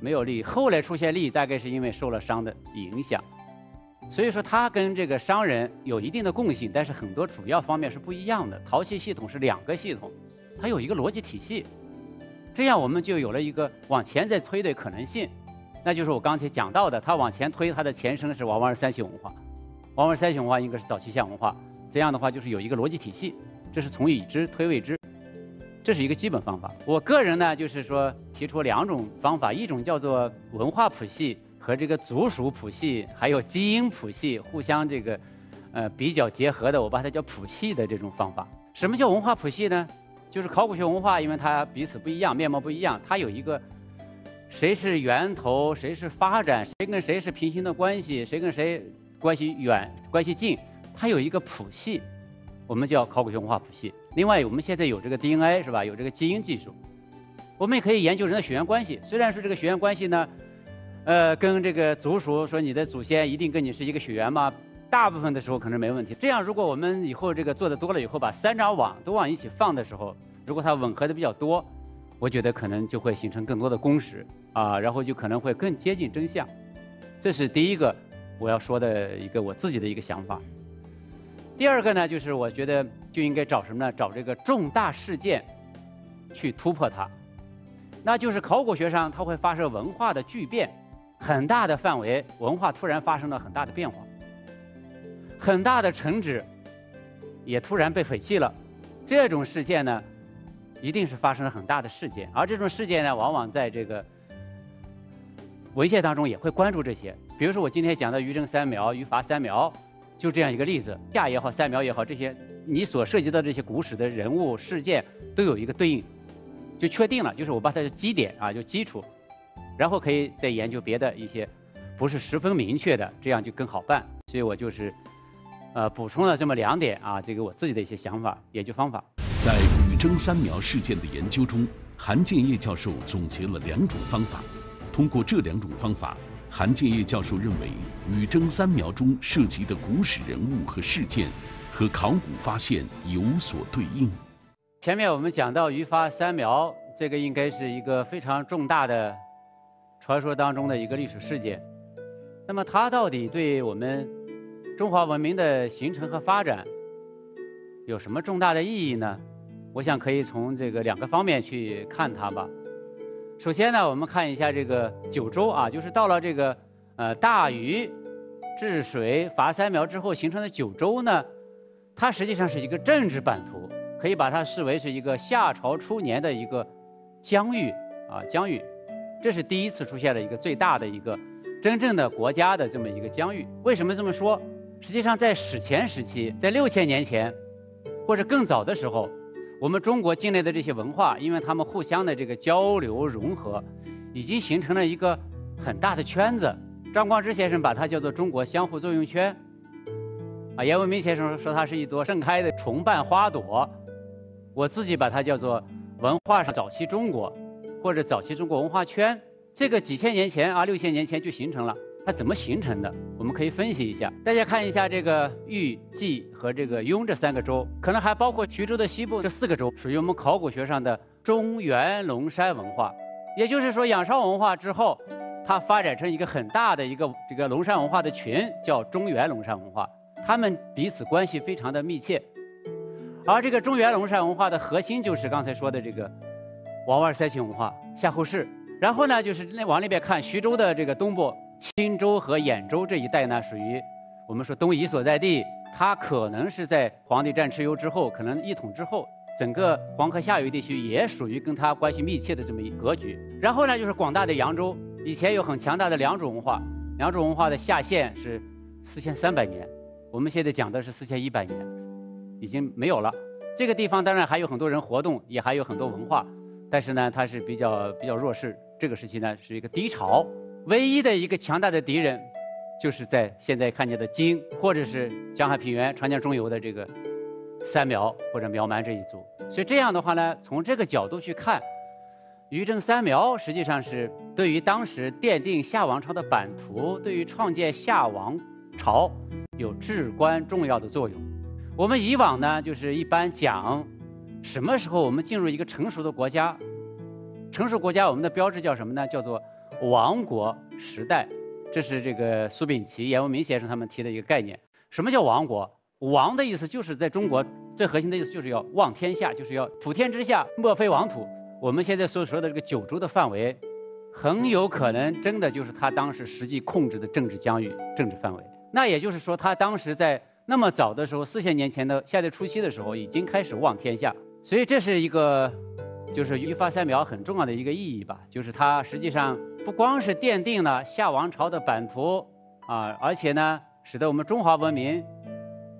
没有力。后来出现力，大概是因为受了伤的影响。所以说，它跟这个商人有一定的共性，但是很多主要方面是不一样的。陶器系统是两个系统，它有一个逻辑体系，这样我们就有了一个往前再推的可能性。那就是我刚才讲到的，它往前推，它的前身是王王三系文化，王王三系文化应该是早期象文化。这样的话，就是有一个逻辑体系，这是从已知推未知，这是一个基本方法。我个人呢，就是说提出两种方法，一种叫做文化谱系。和这个族属谱系还有基因谱系互相这个，呃比较结合的，我把它叫谱系的这种方法。什么叫文化谱系呢？就是考古学文化，因为它彼此不一样，面貌不一样，它有一个谁是源头，谁是发展，谁跟谁是平行的关系，谁跟谁关系远，关系近，它有一个谱系，我们叫考古学文化谱系。另外，我们现在有这个 DNA 是吧？有这个基因技术，我们也可以研究人的血缘关系。虽然说这个血缘关系呢。呃，跟这个族属说你的祖先一定跟你是一个血缘吗？大部分的时候可能没问题。这样，如果我们以后这个做的多了以后，把三张网都往一起放的时候，如果它吻合的比较多，我觉得可能就会形成更多的共识啊，然后就可能会更接近真相。这是第一个我要说的一个我自己的一个想法。第二个呢，就是我觉得就应该找什么呢？找这个重大事件去突破它，那就是考古学上它会发生文化的巨变。很大的范围文化突然发生了很大的变化，很大的城址也突然被废弃了。这种事件呢，一定是发生了很大的事件，而这种事件呢，往往在这个文献当中也会关注这些。比如说我今天讲的于正三苗、于伐三苗，就这样一个例子。夏也好，三苗也好，这些你所涉及到这些古史的人物事件都有一个对应，就确定了，就是我把它的基点啊，就基础，然后可以再研究别的一些不是十分明确的，这样就更好办。所以我就是呃补充了这么两点啊，这个我自己的一些想法、研究方法。在禹征三苗事件的研究中，韩建业教授总结了两种方法，通过这两种方法。韩建业教授认为，禹征三苗中涉及的古史人物和事件，和考古发现有所对应。前面我们讲到于发三苗，这个应该是一个非常重大的传说当中的一个历史事件。那么它到底对我们中华文明的形成和发展有什么重大的意义呢？我想可以从这个两个方面去看它吧。首先呢，我们看一下这个九州啊，就是到了这个呃大禹治水伐三苗之后形成的九州呢，它实际上是一个政治版图，可以把它视为是一个夏朝初年的一个疆域啊疆域，这是第一次出现了一个最大的一个真正的国家的这么一个疆域。为什么这么说？实际上在史前时期，在六千年前或者更早的时候。我们中国境内的这些文化，因为他们互相的这个交流融合，已经形成了一个很大的圈子。张光直先生把它叫做中国相互作用圈。啊，严文明先生说它是一朵盛开的重瓣花朵。我自己把它叫做文化上早期中国，或者早期中国文化圈。这个几千年前啊，六千年前就形成了。它怎么形成的？我们可以分析一下。大家看一下这个豫、冀和这个雍这三个州，可能还包括徐州的西部这四个州，属于我们考古学上的中原龙山文化。也就是说，仰韶文化之后，它发展成一个很大的一个这个龙山文化的群，叫中原龙山文化。他们彼此关系非常的密切。而这个中原龙山文化的核心就是刚才说的这个王湾塞秦文化、夏后氏。然后呢，就是那往那边看，徐州的这个东部。青州和兖州这一带呢，属于我们说东夷所在地，它可能是在黄帝战蚩尤之后，可能一统之后，整个黄河下游地区也属于跟它关系密切的这么一格局。然后呢，就是广大的扬州，以前有很强大的良渚文化，良渚文化的下限是四千三百年，我们现在讲的是四千一百年，已经没有了。这个地方当然还有很多人活动，也还有很多文化，但是呢，它是比较比较弱势。这个时期呢，是一个低潮。唯一的一个强大的敌人，就是在现在看见的荆，或者是江汉平原、长江中游的这个三苗或者苗蛮这一族。所以这样的话呢，从这个角度去看，于正三苗实际上是对于当时奠定夏王朝的版图，对于创建夏王朝有至关重要的作用。我们以往呢，就是一般讲什么时候我们进入一个成熟的国家，成熟国家我们的标志叫什么呢？叫做。王国时代，这是这个苏秉琦、严文明先生他们提的一个概念。什么叫王国？王的意思就是在中国最核心的意思就是要望天下，就是要普天之下莫非王土。我们现在所说的这个九州的范围，很有可能真的就是他当时实际控制的政治疆域、政治范围。那也就是说，他当时在那么早的时候，四千年前的夏代初期的时候，已经开始望天下。所以这是一个，就是于发三苗很重要的一个意义吧，就是它实际上。不光是奠定了夏王朝的版图啊，而且呢，使得我们中华文明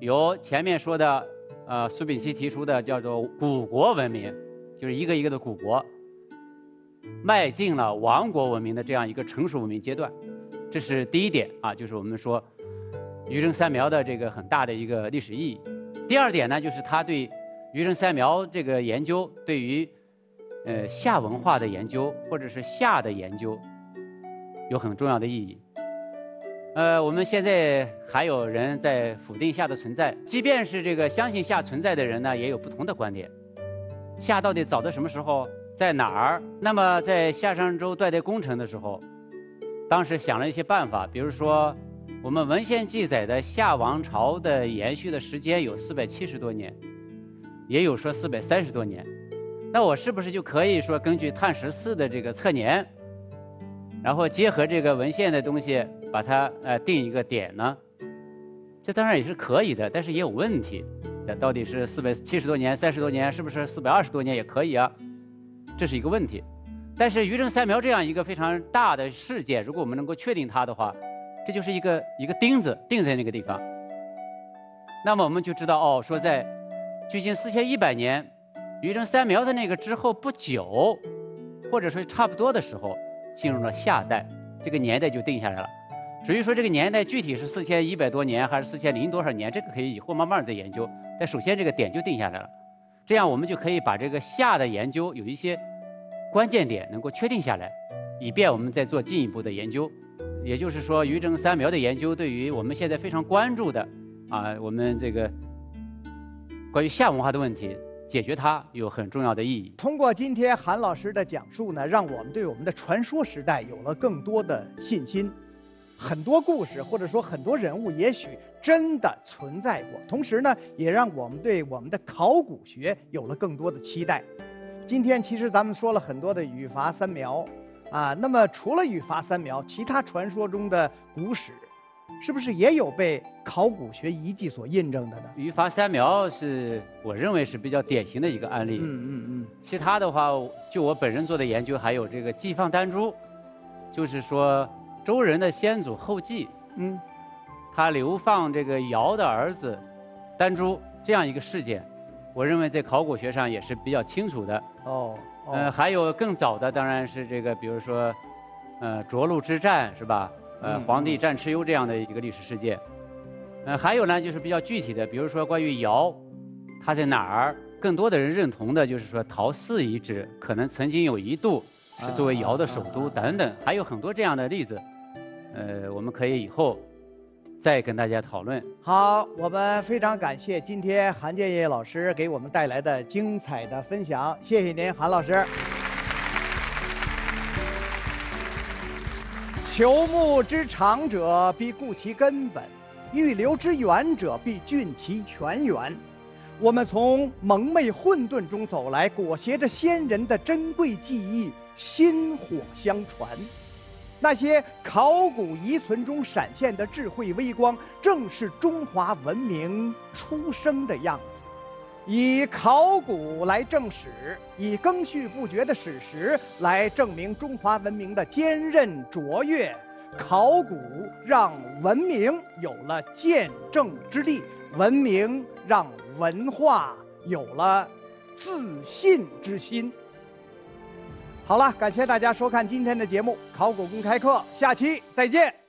由前面说的呃苏秉琦提出的叫做古国文明，就是一个一个的古国，迈进了王国文明的这样一个成熟文明阶段。这是第一点啊，就是我们说于正三苗的这个很大的一个历史意义。第二点呢，就是他对于正三苗这个研究对于呃夏文化的研究或者是夏的研究。有很重要的意义。呃，我们现在还有人在否定夏的存在，即便是这个相信夏存在的人呢，也有不同的观点。夏到底早在什么时候，在哪儿？那么在夏商周断代工程的时候，当时想了一些办法，比如说我们文献记载的夏王朝的延续的时间有四百七十多年，也有说四百三十多年。那我是不是就可以说根据碳十四的这个测年？然后结合这个文献的东西，把它呃定一个点呢？这当然也是可以的，但是也有问题。那到底是四百七十多年、三十多年，是不是四百二十多年也可以啊？这是一个问题。但是余震三苗这样一个非常大的事件，如果我们能够确定它的话，这就是一个一个钉子钉在那个地方。那么我们就知道哦，说在距今四千一百年余震三苗的那个之后不久，或者说差不多的时候，进入了夏代，这个年代就定下来了。至于说这个年代具体是四千一百多年还是四千零多少年，这个可以以后慢慢再研究。但首先这个点就定下来了，这样我们就可以把这个夏的研究有一些关键点能够确定下来，以便我们再做进一步的研究。也就是说，余震三苗的研究对于我们现在非常关注的啊，我们这个关于夏文化的问题，解决它有很重要的意义。通过今天韩老师的讲述呢，让我们对我们的传说时代有了更多的信心。很多故事或者说很多人物，也许真的存在过。同时呢，也让我们对我们的考古学有了更多的期待。今天其实咱们说了很多的羽伐三苗，啊，那么除了羽伐三苗，其他传说中的古史，是不是也有被考古学遗迹所印证的呢？羽伐三苗是我认为是比较典型的一个案例。嗯嗯嗯。其他的话，就我本人做的研究，还有这个祭放丹珠，就是说。周人的先祖后稷，嗯，他流放这个尧的儿子丹朱这样一个事件，我认为在考古学上也是比较清楚的。哦，呃，还有更早的，当然是这个，比如说，呃，涿鹿之战是吧？呃，黄帝战蚩尤这样的一个历史事件。呃，还有呢，就是比较具体的，比如说关于尧，他在哪儿？更多的人认同的就是说陶寺遗址可能曾经有一度是作为尧的首都等等，还有很多这样的例子。呃，我们可以以后再跟大家讨论。好，我们非常感谢今天韩建业老师给我们带来的精彩的分享，谢谢您，韩老师。求木之长者，必固其根本；欲留之远者，必浚其泉源。我们从蒙昧混沌中走来，裹挟着先人的珍贵记忆，薪火相传。那些考古遗存中闪现的智慧微光，正是中华文明出生的样子。以考古来证史，以更续不绝的史实来证明中华文明的坚韧卓越。考古让文明有了见证之力，文明让文化有了自信之心。好了，感谢大家收看今天的节目《考古公开课》，下期再见。